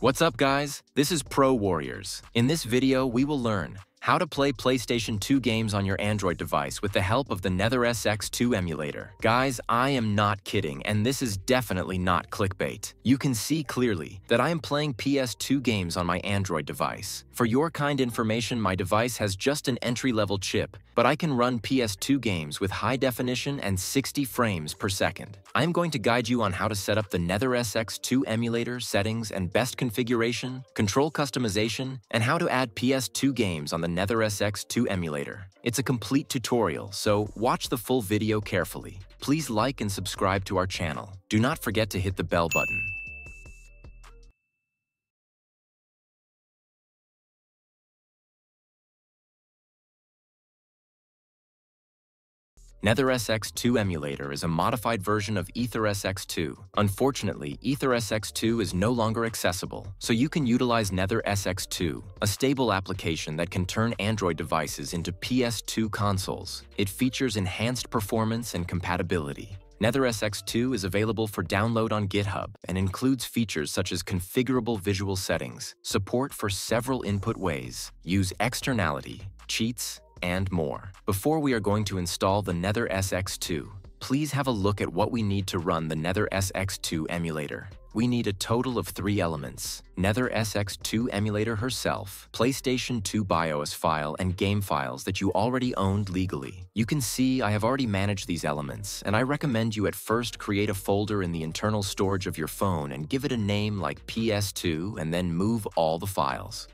What's up guys? This is Pro Warriors. In this video, we will learn how to play PlayStation 2 games on your Android device with the help of the Nether SX2 emulator. Guys, I am not kidding, and this is definitely not clickbait. You can see clearly that I am playing PS2 games on my Android device. For your kind information, my device has just an entry-level chip, but I can run PS2 games with high definition and 60 frames per second. I am going to guide you on how to set up the Nether SX2 emulator, settings, and best configuration, control customization, and how to add PS2 games on the Nether SX2 emulator. It's a complete tutorial, so watch the full video carefully. Please like and subscribe to our channel. Do not forget to hit the bell button. Nether SX2 emulator is a modified version of AetherSX2. Unfortunately, AetherSX2 is no longer accessible, so you can utilize Nether SX2, a stable application that can turn Android devices into PS2 consoles. It features enhanced performance and compatibility. Nether SX2 is available for download on GitHub and includes features such as configurable visual settings, support for several input ways, use externality, cheats, and more. Before we are going to install the Nether SX2, please have a look at what we need to run the Nether SX2 emulator. We need a total of three elements, Nether SX2 emulator herself, PlayStation 2 BIOS file, and game files that you already owned legally. You can see I have already managed these elements, and I recommend you at first create a folder in the internal storage of your phone and give it a name like PS2 and then move all the files.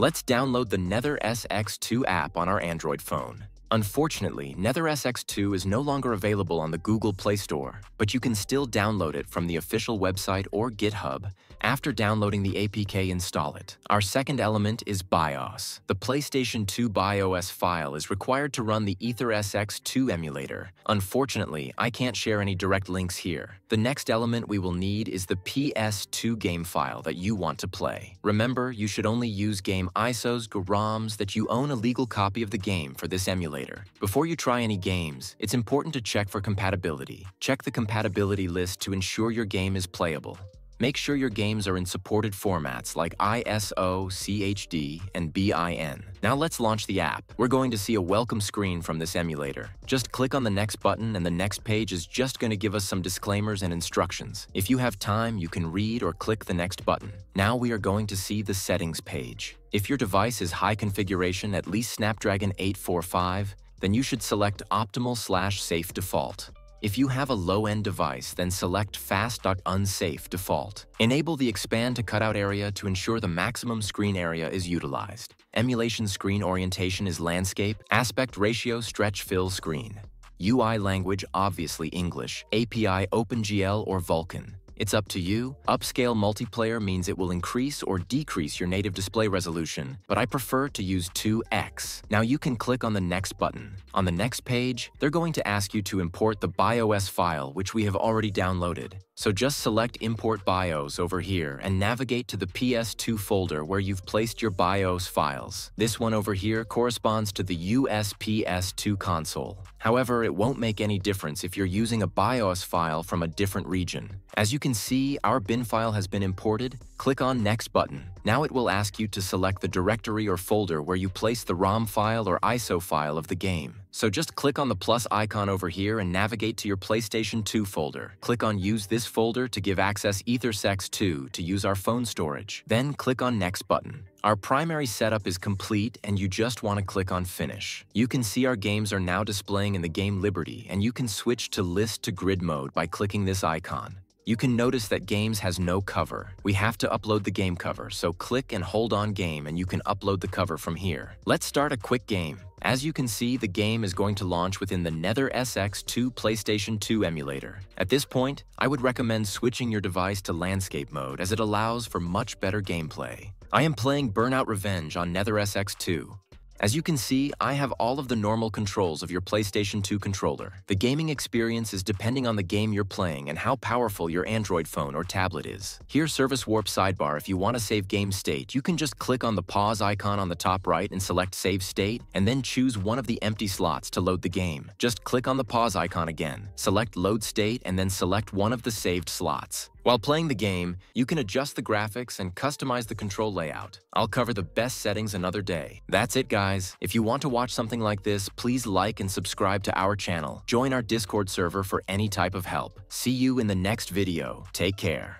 Let's download the Nether SX2 app on our Android phone. Unfortunately, Nether SX2 is no longer available on the Google Play Store, but you can still download it from the official website or GitHub. After downloading the APK, install it. Our second element is BIOS. The PlayStation 2 BIOS file is required to run the AetherSX2 emulator. Unfortunately, I can't share any direct links here. The next element we will need is the PS2 game file that you want to play. Remember, you should only use game ISOs, ROMs that you own a legal copy of the game for this emulator Before you try any games, it's important to check for compatibility. Check the compatibility list to ensure your game is playable. Make sure your games are in supported formats like ISO, CHD, and BIN. Now let's launch the app. We're going to see a welcome screen from this emulator. Just click on the next button and the next page is just going to give us some disclaimers and instructions. If you have time, you can read or click the next button. Now we are going to see the settings page. If your device is high configuration, at least Snapdragon 845, then you should select Optimal slash Safe Default. If you have a low-end device, then select Fast.Unsafe default. Enable the Expand to Cutout area to ensure the maximum screen area is utilized. Emulation screen orientation is landscape, aspect ratio stretch fill screen. UI language obviously English, API OpenGL or Vulkan. It's up to you. Upscale multiplayer means it will increase or decrease your native display resolution, but I prefer to use 2x. Now you can click on the next button. On the next page, they're going to ask you to import the BIOS file, which we have already downloaded. So just select Import BIOS over here and navigate to the PS2 folder where you've placed your BIOS files. This one over here corresponds to the US PS2 console. However, it won't make any difference if you're using a BIOS file from a different region. As you can see, our bin file has been imported. Click on Next button. Now it will ask you to select the directory or folder where you place the ROM file or ISO file of the game. So just click on the plus icon over here and navigate to your PlayStation 2 folder. Click on Use this folder to give access AetherSX2 to use our phone storage. Then click on Next button. Our primary setup is complete and you just want to click on Finish. You can see our games are now displaying in the game Liberty and you can switch to List to Grid mode by clicking this icon. You can notice that Games has no cover. We have to upload the game cover, so click and hold on Game and you can upload the cover from here. Let's start a quick game. As you can see, the game is going to launch within the Nether SX2 PlayStation 2 emulator. At this point, I would recommend switching your device to landscape mode as it allows for much better gameplay. I am playing Burnout Revenge on Nether SX2. As you can see, I have all of the normal controls of your PlayStation 2 controller. The gaming experience is depending on the game you're playing and how powerful your Android phone or tablet is. Here Service Warp sidebar, if you want to save game state, you can just click on the pause icon on the top right and select Save State, and then choose one of the empty slots to load the game. Just click on the pause icon again, select Load State, and then select one of the saved slots. While playing the game, you can adjust the graphics and customize the control layout. I'll cover the best settings another day. That's it, guys. If you want to watch something like this, please like and subscribe to our channel. Join our Discord server for any type of help. See you in the next video. Take care.